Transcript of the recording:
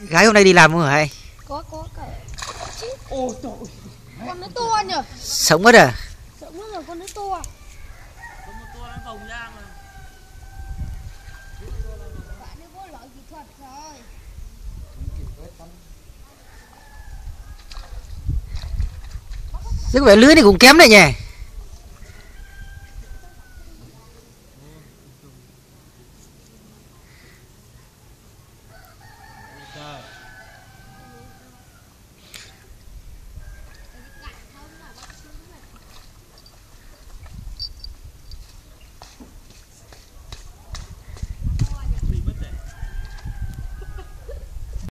Gái hôm nay đi làm không hả hay? có có cả ôi trời con nó to nhở Sống mất à? sợ mất rồi con nó to bạn ấy có loại kỹ thuật rồi Rất vẻ lưới này cũng kém đấy nhỉ? God.